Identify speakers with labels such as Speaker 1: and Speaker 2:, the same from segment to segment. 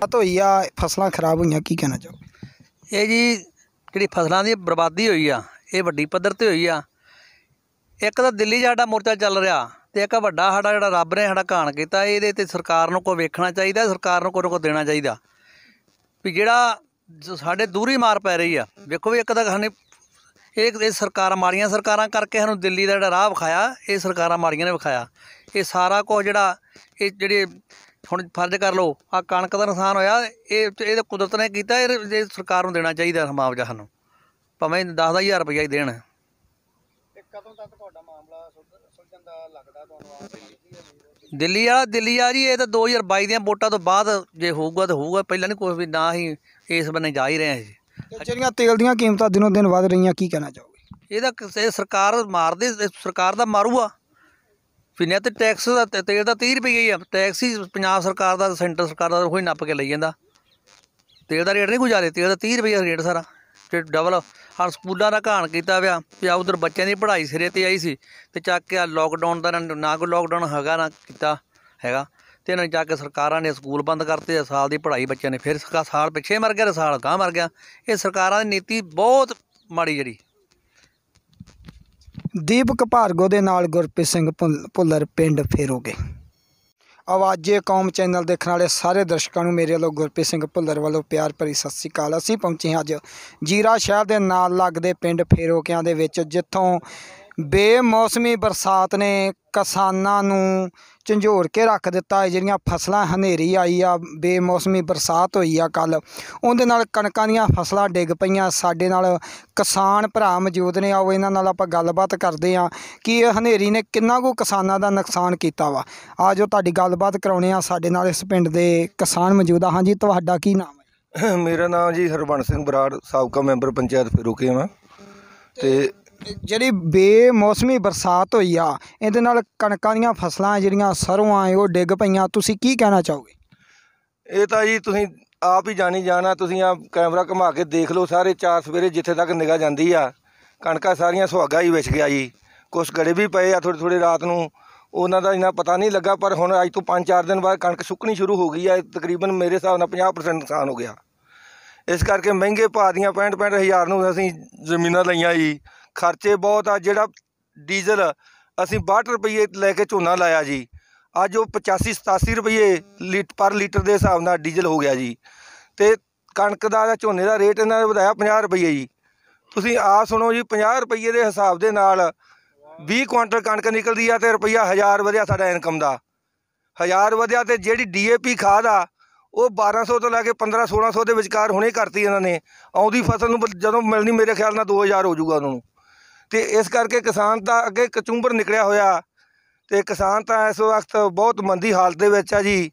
Speaker 1: ਬਾਤ ਹੋਈ ਆ, ਫਸਲਾਂ ਖਰਾਬ ਹੋਈਆਂ, ਕੀ ਕਹਿਣਾ ਚਾਹੋ
Speaker 2: ਇਹ ਜੀ ਜਿਹੜੀ ਫਸਲਾਂ ਦੀ ਬਰਬਾਦੀ ਹੋਈ ਆ, ਇਹ ਵੱਡੀ ਪੱਧਰ ਤੇ ਹੋਈ ਆ। ਇੱਕ ਤਾਂ ਦਿੱਲੀ 'ਚ ਸਾਡਾ ਮੋਰਚਾ ਚੱਲ ਰਿਹਾ ਤੇ ਇੱਕ ਵੱਡਾ ਸਾਡਾ ਜਿਹੜਾ ਰੱਬ ਨੇ ਸਾਡਾ ਘਾਣ ਕੀਤਾ, ਇਹਦੇ ਤੇ ਸਰਕਾਰ ਨੂੰ ਕੋਈ ਵੇਖਣਾ ਚਾਹੀਦਾ, ਸਰਕਾਰ ਨੂੰ ਕੋਈ ਨਾ ਕੋਈ ਦੇਣਾ ਚਾਹੀਦਾ। ਵੀ ਜਿਹੜਾ ਜੋ ਸਾਡੇ ਦੂਰੀ ਮਾਰ ਪੈ ਰਹੀ ਆ, ਵੇਖੋ ਵੀ ਇੱਕ ਤਾਂ ਸਾਨੂੰ ਇਹ ਇਹ ਸਰਕਾਰ ਮਾੜੀਆਂ ਸਰਕਾਰਾਂ ਕਰਕੇ ਸਾਨੂੰ ਦਿੱਲੀ ਦਾ ਜਿਹੜਾ ਰਾਹ ਵਿਖਾਇਆ, ਇਹ ਸਰਕਾਰਾਂ ਮਾੜੀਆਂ ਨੇ ਵਿਖਾਇਆ। ਇਹ ਸਾਰਾ ਕੁਝ ਜਿਹੜਾ, ਇਹ ਜਿਹੜੇ ਹੁਣ ਫਰਜ਼ ਕਰ ਲਓ ਆ ਕਣਕ ਦਾ ਨੁਕਸਾਨ ਹੋਇਆ ਇਹ ਇਹ ਕੁਦਰਤ ਨੇ ਕੀਤਾ ਇਹ ਸਰਕਾਰ ਨੂੰ ਦੇਣਾ ਚਾਹੀਦਾ ਮੁਆਵਜ਼ਾ ਸਾਨੂੰ। ਭਾਵੇਂ 10000 ਰੁਪਇਆ ਹੀ ਦੇਣ।
Speaker 1: ਤੇ ਕਦੋਂ ਤੱਕ ਤੁਹਾਡਾ ਮਾਮਲਾ ਸੁਲਝਣ ਦਾ ਲੱਗਦਾ ਤੁਹਾਨੂੰ
Speaker 2: ਦਿੱਲੀ ਆ ਦਿੱਲੀ ਆ ਜੀ ਇਹ ਤਾਂ 2022 ਦੀਆਂ ਵੋਟਾਂ ਤੋਂ ਬਾਅਦ ਜੇ ਹੋਊਗਾ ਤਾਂ ਹੋਊਗਾ ਪਹਿਲਾਂ ਨਹੀਂ ਕੁਝ ਵੀ ਨਾ ਹੀ ਇਸ ਬੰਨੇ ਜਾ ਹੀ ਰਹੇ ਹਾਂ ਜੀ
Speaker 1: ਜਿਹੜੀਆਂ ਤੇਲ ਦੀਆਂ ਕੀਮਤਾਂ ਦਿਨੋਂ ਦਿਨ ਵਧ ਰਹੀਆਂ ਕੀ ਕਹਿਣਾ ਚਾਹੋਗੇ?
Speaker 2: ਇਹਦਾ ਸਰਕਾਰ ਮਾਰਦੇ ਸਰਕਾਰ ਦਾ ਮਾਰੂਗਾ ਵੀ ਨਿੱਤ ਟੈਕਸ ਦਾ ਤੇ ਤੇਲ ਦਾ 30 ਰੁਪਏ ਹੀ ਆ। ਟੈਕਸ ਹੀ ਪੰਜਾਬ ਸਰਕਾਰ ਦਾ ਸੈਂਟਰ ਸਰਕਾਰ ਦਾ ਉਹੀ ਨੱਪ ਕੇ ਲਈ ਜਾਂਦਾ। ਤੇਲ ਦਾ ਰੇਟ ਨਹੀਂ ਗੁਜ਼ਾਰੇ ਤੇਲ ਦਾ 30 ਰੁਪਏ ਰੇਟ ਸਾਰਾ। ਤੇ ਡਬਲ ਹਰ ਸਕੂਲਾਂ ਦਾ ਘਾਣ ਕੀਤਾ ਵਿਆ ਵੀ ਆ ਉਧਰ ਬੱਚਿਆਂ ਦੀ ਪੜ੍ਹਾਈ ਸਿਰੇ ਤੇ ਆਈ ਸੀ। ਤੇ ਚੱਕ ਕੇ ਆ ਲੋਕਡਾਊਨ ਦਾ ਨਾ- ਨਾ ਕੋਈ ਲੋਕਡਾਊਨ ਹੈਗਾ ਨਾ ਕੀਤਾ ਹੈਗਾ। ਤੇ ਇਹਨਾਂ ਨੇ ਜਾ ਕੇ ਸਰਕਾਰਾਂ ਨੇ ਸਕੂਲ ਬੰਦ ਕਰਤੇ ਆ, ਸਾਲ ਦੀ ਪੜ੍ਹਾਈ ਬੱਚਿਆਂ ਨੇ ਫਿਰ ਸਾ- ਸਾਲ ਪਿੱਛੇ ਮਰ ਗਿਆ ਤੇ ਸਾਲ ਗਾਂ ਮਰ ਗਿਆ। ਇਹ ਸਰਕਾਰਾਂ ਦੀ ਨੀਤੀ ਬਹੁਤ ਮਾੜੀ ਜਿਹੜੀ।
Speaker 1: ਦੀਪਕ ਭਾਰਗੋ ਦੇ ਨਾਲ ਗੁਰਪ੍ਰੀਤ ਸਿੰਘ ਭੁੱਲ- ਭੁੱਲਰ ਪਿੰਡ ਫੇਰੋਗੇ ਆਵਾਜ਼ੇ ਕੌਮ ਚੈਨਲ ਦੇਖਣ ਵਾਲੇ ਸਾਰੇ ਦਰਸ਼ਕਾਂ ਨੂੰ ਮੇਰੇ ਵੱਲੋਂ ਗੁਰਪ੍ਰੀਤ ਸਿੰਘ ਭੁੱਲਰ ਵੱਲੋਂ ਪਿਆਰ ਭਰੀ ਸਤਿ ਸ੍ਰੀ ਅਕਾਲ। ਅਸੀਂ ਪਹੁੰਚੇ ਹਾਂ ਅੱਜ ਜੀਰਾ ਸ਼ਹਿਰ ਦੇ ਨਾਲ ਲੱਗਦੇ ਪਿੰਡ ਫੇਰੋਕਿਆਂ ਦੇ ਵਿੱਚ, ਜਿੱਥੋਂ ਬੇਮੌਸਮੀ ਬਰਸਾਤ ਨੇ ਕਿਸਾਨਾਂ ਨੂੰ ਝੰਜੋੜ ਕੇ ਰੱਖ ਦਿੱਤਾ ਹੈ। ਜਿਹੜੀਆਂ ਫਸਲਾਂ ਹਨੇਰੀ ਆਈ ਆ, ਬੇਮੌਸਮੀ ਬਰਸਾਤ ਹੋਈ ਆ ਕੱਲ ਉਹਦੇ ਨਾਲ ਕਣਕਾਂ ਦੀਆਂ ਫਸਲਾਂ ਡਿੱਗ ਪਈਆਂ। ਸਾਡੇ ਨਾਲ ਕਿਸਾਨ ਭਰਾ ਮੌਜੂਦ ਨੇ। ਆਓ ਇਹਨਾਂ ਨਾਲ ਆਪਾਂ ਗੱਲਬਾਤ ਕਰਦੇ ਆ ਕਿ ਇਹ ਹਨੇਰੀ ਨੇ ਕਿੰਨਾ ਕੁ ਕਿਸਾਨਾਂ ਦਾ ਨੁਕਸਾਨ ਕੀਤਾ ਵਾ। ਆ ਜੋ ਤੁਹਾਡੀ ਗੱਲਬਾਤ ਕਰਾਉਣੇ ਆ ਸਾਡੇ ਨਾਲ ਇਸ ਪਿੰਡ ਦੇ ਕਿਸਾਨ ਮੌਜੂਦ ਆ। ਹਾਂਜੀ, ਤੁਹਾਡਾ ਕੀ ਨਾਮ ਹੈ?
Speaker 3: ਮੇਰਾ ਨਾਮ ਜੀ ਹਰਬੰਸ ਸਿੰਘ ਬਰਾੜ, ਸਾਬਕਾ ਮੈਂਬਰ ਪੰਚਾਇਤ ਫੇਰੂਕੇ ਮੈਂ ਤੇ
Speaker 1: ਜਿਹੜੀ ਬੇਮੌਸਮੀ ਬਰਸਾਤ ਹੋਈ ਆ, ਇਹਦੇ ਨਾਲ ਕਣਕਾਂ ਦੀਆਂ ਫਸਲਾਂ ਜਿਹੜੀਆਂ ਸਰੋਂ ਆ, ਉਹ ਡਿੱਗ ਪਈਆਂ। ਤੁਸੀਂ ਕੀ ਕਹਿਣਾ ਚਾਹੋਗੇ?
Speaker 3: ਇਹ ਤਾਂ ਜੀ ਤੁਸੀਂ ਆਪ ਹੀ ਜਾਣੀ ਜਾਣਾ, ਤੁਸੀਂ ਆ ਕੈਮਰਾ ਘੁਮਾ ਕੇ ਦੇਖ ਲਓ ਸਾਰੇ ਚਾਰ ਸਵੇਰੇ ਜਿੱਥੇ ਤੱਕ ਨਿਗਾਹ ਜਾਂਦੀ ਆ। ਕਣਕਾਂ ਸਾਰੀਆਂ ਸੁਹਾਗਾ ਹੀ ਵਿਛ ਗਿਆ ਜੀ। ਕੁਛ ਗੜੇ ਵੀ ਪਏ ਆ ਥੋੜੇ ਥੋੜੇ ਰਾਤ ਨੂੰ। ਉਹਨਾਂ ਦਾ ਇੰਨਾ ਪਤਾ ਨਹੀਂ ਲੱਗਾ, ਪਰ ਹੁਣ ਅੱਜ ਤੋਂ 5-4 ਦਿਨ ਬਾਅਦ ਕਣਕ ਸੁੱਕਣੀ ਸ਼ੁਰੂ ਹੋ ਗਈ ਆ। ਤਕਰੀਬਨ ਮੇਰੇ ਹਿਸਾਬ ਨਾਲ 50% ਨੁਕਸਾਨ ਹੋ ਗਿਆ। ਇਸ ਕਰਕੇ ਮਹਿੰਗੇ ਭਾਅ ਦੀਆਂ 65-65 ਹਜ਼ਾਰ ਨੂੰ ਅਸੀਂ ਜ਼ਮੀਨਾਂ ਲਈਆਂ ਜੀ। ਖਰਚੇ ਬਹੁਤ ਆ, ਜਿਹੜਾ ਡੀਜ਼ਲ ਅਸੀਂ 62 ਰੁਪਏ ਲੈ ਕੇ ਝੋਨਾ ਲਾਇਆ ਜੀ। ਅੱਜ ਉਹ 85 87 ਰੁਪਏ ਲੀਟ, ਪਰ ਲੀਟਰ ਦੇ ਹਿਸਾਬ ਨਾਲ ਡੀਜ਼ਲ ਹੋ ਗਿਆ ਜੀ। ਤੇ ਕਣਕ ਦਾ ਝੋਨੇ ਦਾ ਰੇਟ ਇਹਨਾਂ ਨੇ ਵਧਾਇਆ 50 ਰੁਪਏ ਜੀ। ਤੁਸੀਂ ਆ ਸੁਣੋ ਜੀ 50 ਰੁਪਏ ਦੇ ਹਿਸਾਬ ਦੇ ਨਾਲ 20 ਕੁਆਂਟਲ ਕਣਕ ਨਿਕਲਦੀ ਆ ਤੇ ਰੁਪਈਆ 1000 ਵਧਿਆ ਸਾਡਾ ਇਨਕਮ ਦਾ। 1000 ਵਧਿਆ ਤੇ ਜਿਹੜੀ ਡੀਏਪੀ ਖਾਦ ਆ, ਉਹ 1200 ਤੋਂ ਲੈ ਕੇ 15 1600 ਦੇ ਵਿਚਕਾਰ ਹੁਣੇ ਕਰਤੀ ਇਹਨਾਂ ਨੇ। ਆਉਂਦੀ ਫਸਲ ਨੂੰ ਜਦੋਂ ਮਿਲਣੀ ਮੇਰੇ ਖਿਆਲ ਨਾਲ 2000 ਹੋ ਜਾਊਗਾ ਉਹਨਾਂ ਨੂੰ। ਤੇ ਇਸ ਕਰਕੇ ਕਿਸਾਨ ਤਾਂ ਅੱਗੇ ਕਚੂੰਬਰ ਨਿਕਲਿਆ ਹੋਇਆ ਤੇ ਕਿਸਾਨ ਤਾਂ ਇਸ ਵਕਤ ਬਹੁਤ ਮੰਦੀ ਹਾਲਤ ਦੇ ਵਿੱਚ ਆ ਜੀ।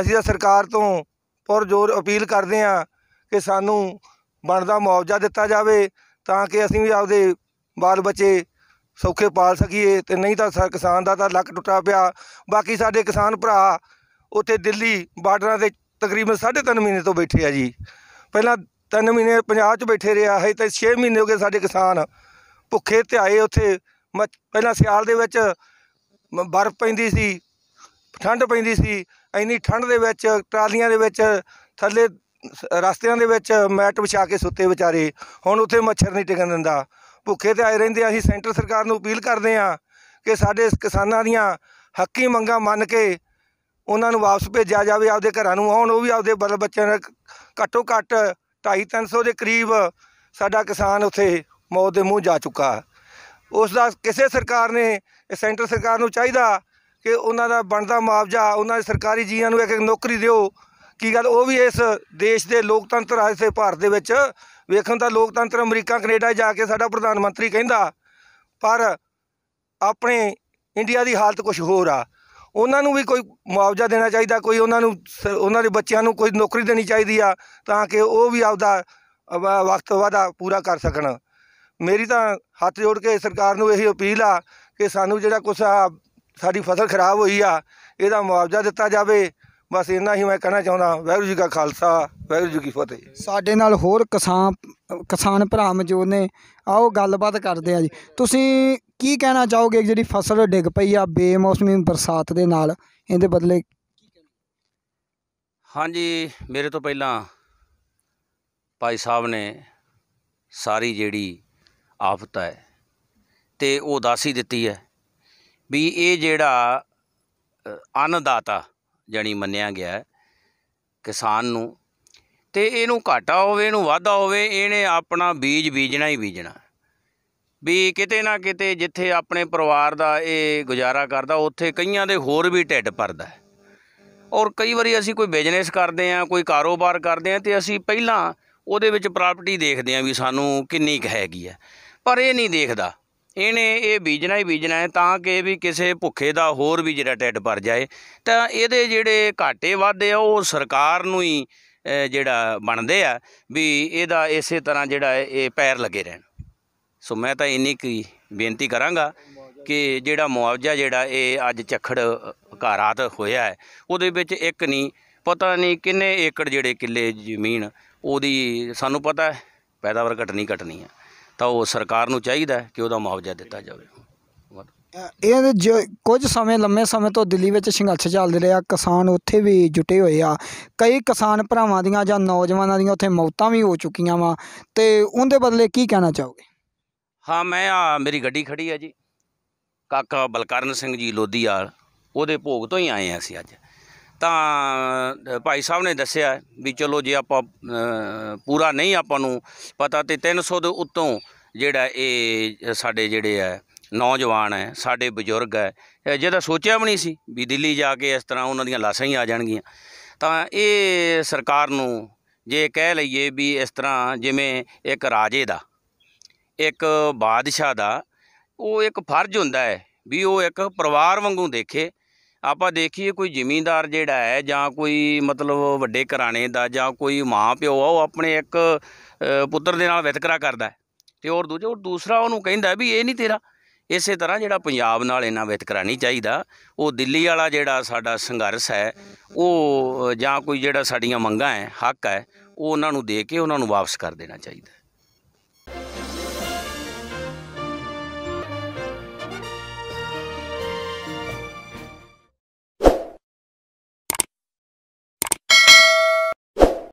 Speaker 3: ਅਸੀਂ ਤਾਂ ਸਰਕਾਰ ਤੋਂ ਪੁਰਜ਼ੋਰ ਅਪੀਲ ਕਰਦੇ ਆ ਕਿ ਸਾਨੂੰ ਬਣਦਾ ਮੁਆਵਜ਼ਾ ਦਿੱਤਾ ਜਾਵੇ ਤਾਂ ਕਿ ਅਸੀਂ ਵੀ ਆਪਦੇ ਬਾਲ ਬੱਚੇ ਸੌਖੇ ਪਾਲ ਸਕੀਏ ਤੇ ਨਹੀਂ ਤਾਂ ਸਾ- ਕਿਸਾਨ ਦਾ ਤਾਂ ਲੱਕ ਟੁੱਟਾ ਪਿਆ। ਬਾਕੀ ਸਾਡੇ ਕਿਸਾਨ ਭਰਾ ਉੱਥੇ ਦਿੱਲੀ ਬਾਰਡਰਾਂ ਤੇ ਤਕਰੀਬਨ 3.5 ਮਹੀਨੇ ਤੋਂ ਬੈਠੇ ਆ ਜੀ। ਪਹਿਲਾਂ 3 ਮਹੀਨੇ ਪੰਜਾਬ 'ਚ ਬੈਠੇ ਰਿਹਾ ਹੈ ਤੇ 6 ਮਹੀਨੇ ਹੋ ਗਏ ਸਾਡੇ ਕਿਸਾਨ ਭੁੱਖੇ 'ਤੇ ਆਏ ਉੱਥੇ। ਮ- ਪਹਿਲਾਂ ਸਿਆਲ ਦੇ ਵਿੱਚ ਬਰਫ਼ ਪੈਂਦੀ ਸੀ ਠੰਡ ਪੈਂਦੀ ਸੀ, ਇੰਨੀ ਠੰਡ ਦੇ ਵਿੱਚ, ਟਰਾਲੀਆਂ ਦੇ ਵਿੱਚ, ਥੱਲੇ ਰਸਤਿਆਂ ਦੇ ਵਿੱਚ ਮੈਟ ਵਿਛਾ ਕੇ ਸੁੱਤੇ ਵਿਚਾਰੇ। ਹੁਣ ਉੱਥੇ ਮੱਛਰ ਨਹੀਂ ਟਿਕਣ ਦਿੰਦਾ। ਭੁੱਖੇ ਤੇ ਆਏ ਰਹਿੰਦੇ ਅਸੀਂ ਸੈਂਟਰ ਸਰਕਾਰ ਨੂੰ ਅਪੀਲ ਕਰਦੇ ਹਾਂ ਕਿ ਸਾਡੇ ਕਿਸਾਨਾਂ ਦੀਆਂ ਹੱਕੀ ਮੰਗਾਂ ਮੰਨ ਕੇ ਉਹਨਾਂ ਨੂੰ ਵਾਪਸ ਭੇਜਿਆ ਜਾਵੇ, ਆਪਦੇ ਘਰਾਂ ਨੂੰ। ਆਉਣ ਉਹ ਵੀ ਆਪਦੇ ਬਲ ਬੱਚਿਆਂ ਨਾਲ ਘੱਟੋ ਘੱਟ 2.5 300 ਦੇ ਕਰੀਬ ਸਾਡਾ ਕਿਸਾਨ ਉੱਥੇ ਮੌਤ ਦੇ ਮੂੰਹ ਜਾ ਚੁੱਕਾ। ਉਸ ਦਾ ਕਿਸੇ ਸਰਕਾਰ ਨੇ ਸੈਂਟਰ ਸਰਕਾਰ ਨੂੰ ਚਾਹੀਦਾ ਕਿ ਉਹਨਾਂ ਦਾ ਬਣਦਾ ਮੁਆਵਜ਼ਾ, ਉਹਨਾਂ ਦੇ ਸਰਕਾਰੀ ਜੀਆਂ ਨੂੰ ਇੱਕ ਇੱਕ ਨੌਕਰੀ ਦਿਓ। ਕੀ ਗੱਲ? ਉਹ ਵੀ ਇਸ ਦੇਸ਼ ਦੇ ਲੋਕਤੰਤਰ ਆ, ਇਸੇ ਭਾਰਤ ਦੇ ਵਿੱਚ। ਵੇਖਣ ਦਾ ਲੋਕਤੰਤਰ ਅਮਰੀਕਾ, ਕੈਨੇਡਾ ਜਾ ਕੇ ਸਾਡਾ ਪ੍ਰਧਾਨ ਮੰਤਰੀ ਕਹਿੰਦਾ, ਪਰ ਆਪਣੇ ਇੰਡੀਆ ਦੀ ਹਾਲਤ ਕੁਝ ਹੋਰ ਆ। ਉਹਨਾਂ ਨੂੰ ਵੀ ਕੋਈ ਮੁਆਵਜ਼ਾ ਦੇਣਾ ਚਾਹੀਦਾ, ਕੋਈ ਉਹਨਾਂ ਨੂੰ ਸ- ਉਹਨਾਂ ਦੇ ਬੱਚਿਆਂ ਨੂੰ ਕੋਈ ਨੌਕਰੀ ਦੇਣੀ ਚਾਹੀਦੀ ਆ, ਤਾਂ ਕਿ ਉਹ ਵੀ ਆਪਦਾ ਵਕਤ ਵਾਧਾ ਪੂਰਾ ਕਰ ਸਕਣ। ਮੇਰੀ ਤਾਂ ਹੱਥ ਜੋੜ ਕੇ ਸਰਕਾਰ ਨੂੰ ਇਹੀ ਅਪੀਲ ਆ ਕਿ ਸਾਨੂੰ ਜਿਹੜਾ ਕੁਛ ਆ ਸਾਡੀ ਫਸਲ ਖਰਾਬ ਹੋਈ ਆ ਇਹਦਾ ਮੁਆਵਜ਼ਾ ਦਿੱਤਾ ਜਾਵੇ। ਬਸ ਇੰਨਾ ਹੀ ਮੈਂ ਕਹਿਣਾ ਚਾਹੁੰਦਾ ਵਾਹਿਗੁਰੂ ਜੀ ਕਾ ਖਾਲਸਾ ਵਾਹਿਗੁਰੂ ਜੀ ਕੀ ਫਤਿਹ।
Speaker 1: ਸਾਡੇ ਨਾਲ ਹੋਰ ਕਿਸਾਨ ਕਿਸਾਨ ਭਰਾ ਮੌਜੂਦ ਨੇ। ਆਓ ਗੱਲਬਾਤ ਕਰਦੇ ਆ ਜੀ। ਤੁਸੀਂ ਕੀ ਕਹਿਣਾ ਚਾਹੋਗੇ? ਜਿਹੜੀ ਫਸਲ ਡਿੱਗ ਪਈ ਆ ਬੇਮੌਸਮੀ ਬਰਸਾਤ ਦੇ ਨਾਲ ਇਹਦੇ ਬਦਲੇ
Speaker 4: ਹਾਂਜੀ ਮੇਰੇ ਤੋਂ ਪਹਿਲਾਂ ਭਾਈ ਸਾਹਿਬ ਨੇ ਸਾਰੀ ਜਿਹੜੀ ਆਫਤ ਹੈ। ਤੇ ਉਹ ਦੱਸ ਹੀ ਦਿੱਤੀ ਹੈ ਵੀ ਇਹ ਜਿਹੜਾ ਅੰਨਦਾਤਾ ਜਾਣੀ ਮੰਨਿਆ ਗਿਆ ਕਿਸਾਨ ਨੂੰ, ਤੇ ਇਹਨੂੰ ਘਾਟਾ ਹੋਵੇ, ਇਹਨੂੰ ਵਾਧਾ ਹੋਵੇ, ਇਹਨੇ ਆਪਣਾ ਬੀਜ ਬੀਜਣਾ ਹੀ ਬੀਜਣਾ। ਵੀ ਕਿਤੇ ਨਾ ਕਿਤੇ ਜਿੱਥੇ ਆਪਣੇ ਪਰਿਵਾਰ ਦਾ ਇਹ ਗੁਜ਼ਾਰਾ ਕਰਦਾ, ਉੱਥੇ ਕਈਆਂ ਦੇ ਹੋਰ ਵੀ ਢਿੱਡ ਭਰਦਾ ਔਰ ਕਈ ਵਾਰੀ ਅਸੀਂ ਕੋਈ ਬਿਜ਼ਨਸ ਕਰਦੇ ਆ ਕੋਈ ਕਾਰੋਬਾਰ ਕਰਦੇ ਆ ਤੇ ਅਸੀਂ ਪਹਿਲਾਂ ਉਹਦੇ ਵਿੱਚ ਪ੍ਰਾਪਰਟੀ ਦੇਖਦੇ ਆ ਵੀ ਸਾਨੂੰ ਕਿੰਨੀ ਕੁ ਹੈਗੀ ਆ ਪਰ ਇਹ ਨਹੀਂ ਦੇਖਦਾ। ਇਹਨੇ ਇਹ ਬੀਜਣਾ ਹੀ ਬੀਜਣਾ ਹੈ ਤਾਂ ਕਿ ਵੀ ਕਿਸੇ ਭੁੱਖੇ ਦਾ ਹੋਰ ਵੀ ਜਿਹੜਾ ਢਿੱਡ ਭਰ ਜਾਏ। ਤਾਂ ਇਹਦੇ ਜਿਹੜੇ ਘਾਟੇ ਵਾਧੇ ਆ, ਉਹ ਸਰਕਾਰ ਨੂੰ ਹੀ ਜਿਹੜਾ ਬਣਦੇ ਆ ਵੀ ਇਹਦਾ ਇਸੇ ਤਰ੍ਹਾਂ ਜਿਹੜਾ ਇਹ ਪੈਰ ਲੱਗੇ ਰਹਿਣ। ਸੋ ਮੈਂ ਤਾਂ ਇੰਨੀ ਕੀ ਬੇਨਤੀ ਕਰਾਂਗਾ ਕਿ ਜਿਹੜਾ ਮੁਆਵਜ਼ਾ ਜਿਹੜਾ ਇਹ ਅੱਜ ਝੱਖੜ ਘਾਰਾਤ ਹੋਇਆ ਹੈ, ਉਹਦੇ ਵਿੱਚ ਇੱਕ ਨਹੀਂ, ਪਤਾ ਨਹੀਂ ਕਿੰਨੇ ਏਕੜ ਜਿਹੜੇ ਕਿੱਲੇ ਜ਼ਮੀਨ ਉਹਦੀ ਸਾਨੂੰ ਪਤਾ ਪੈਦਾਵਾਰ ਘਟਣੀ ਘਟਣੀ ਹੈ। ਤਾਂ ਉਹ ਸਰਕਾਰ ਨੂੰ ਚਾਹੀਦਾ ਹੈ ਕਿ ਉਹਦਾ ਮੁਆਵਜ਼ਾ ਦਿੱਤਾ ਜਾਵੇ।
Speaker 1: ਇਹ ਜੋ ਕੁਝ ਸਮੇਂ ਲੰਮੇ ਸਮੇਂ ਤੋਂ ਦਿੱਲੀ ਵਿੱਚ ਸੰਘਰਸ਼ ਚੱਲਦੇ ਰਿਹਾ ਕਿਸਾਨ ਉੱਥੇ ਵੀ ਜੁਟੇ ਹੋਏ ਆ। ਕਈ ਕਿਸਾਨ ਭਰਾਵਾਂ ਦੀਆਂ ਜਾਂ ਨੌਜਵਾਨਾਂ ਦੀਆਂ ਉੱਥੇ ਮੌਤਾਂ ਵੀ ਹੋ ਚੁੱਕੀਆਂ ਵਾ। ਤੇ ਉਹਦੇ ਬਦਲੇ ਕੀ ਕਹਿਣਾ ਚਾਹੋਗੇ?
Speaker 4: ਹਾਂ ਮੈਂ ਆ ਮੇਰੀ ਗੱਡੀ ਖੜੀ ਆ ਜੀ। ਕਾਕਾ ਬਲਕਰਨ ਸਿੰਘ ਜੀ ਲੋਧੀਵਾਲ ਉਹਦੇ ਭੋਗ ਤੋਂ ਹੀ ਆਏ ਹਾਂ ਅਸੀਂ ਅੱਜ। ਤਾਂ ਭਾਈ ਸਾਹਿਬ ਨੇ ਦੱਸਿਆ ਵੀ ਚਲੋ ਜੇ ਆਪਾਂ ਪੂਰਾ ਨਹੀਂ ਆਪਾਂ ਨੂੰ ਪਤਾ ਤੇ 300 ਦੇ ਉੱਤੋਂ ਜਿਹੜਾ ਇਹ ਸਾਡੇ ਜਿਹੜੇ ਹੈ ਨੌਜਵਾਨ ਹੈ, ਸਾਡੇ ਬਜ਼ੁਰਗ ਹੈ ਜਿਹਦਾ ਸੋਚਿਆ ਵੀ ਨਹੀਂ ਸੀ ਵੀ ਦਿੱਲੀ ਜਾ ਕੇ ਇਸ ਤਰ੍ਹਾਂ ਉਹਨਾਂ ਦੀਆਂ ਲਾਸ਼ਾਂ ਹੀ ਆ ਜਾਣਗੀਆਂ। ਤਾਂ ਇਹ ਸਰਕਾਰ ਨੂੰ ਜੇ ਕਹਿ ਲਈਏ ਵੀ ਇਸ ਤਰ੍ਹਾਂ ਜਿਵੇਂ ਇੱਕ ਰਾਜੇ ਦਾ, ਇੱਕ ਬਾਦਸ਼ਾਹ ਦਾ, ਉਹ ਇੱਕ ਫਰਜ਼ ਹੁੰਦਾ ਹੈ ਵੀ ਉਹ ਇੱਕ ਪਰਿਵਾਰ ਵਾਂਗੂ ਦੇਖੇ ਆਪਾਂ ਦੇਖੀਏ ਕੋਈ ਜ਼ਿਮੀਂਦਾਰ ਜਿਹੜਾ ਹੈ ਜਾਂ ਕੋਈ ਮਤਲਬ ਵੱਡੇ ਘਰਾਣੇ ਦਾ ਜਾਂ ਕੋਈ ਮਾਂ ਪਿਓ ਆ, ਉਹ ਆਪਣੇ ਇੱਕ ਪੁੱਤਰ ਦੇ ਨਾਲ ਵਿਤਕਰਾ ਕਰਦਾ ਹੈ। ਤੇ ਔਰ ਦੂਜਾ, ਉਹ ਦੂਸਰਾ ਉਹਨੂੰ ਕਹਿੰਦਾ ਵੀ ਇਹ ਨਹੀਂ ਤੇਰਾ। ਇਸੇ ਤਰ੍ਹਾਂ ਜਿਹੜਾ ਪੰਜਾਬ ਨਾਲ ਇੰਨਾ ਵਿਤਕਰਾ ਨਹੀਂ ਚਾਹੀਦਾ। ਉਹ ਦਿੱਲੀ ਵਾਲਾ ਜਿਹੜਾ ਸਾਡਾ ਸੰਘਰਸ਼ ਹੈ, ਉਹ ਜਾਂ ਕੋਈ ਜਿਹੜਾ ਸਾਡੀਆਂ ਮੰਗਾਂ ਹੈ, ਹੱਕ ਹੈ, ਉਹ ਉਹਨਾਂ ਨੂੰ ਦੇ ਕੇ ਉਹਨਾਂ ਨੂੰ ਵਾਪਸ ਕਰ ਦੇਣਾ ਚਾਹੀਦਾ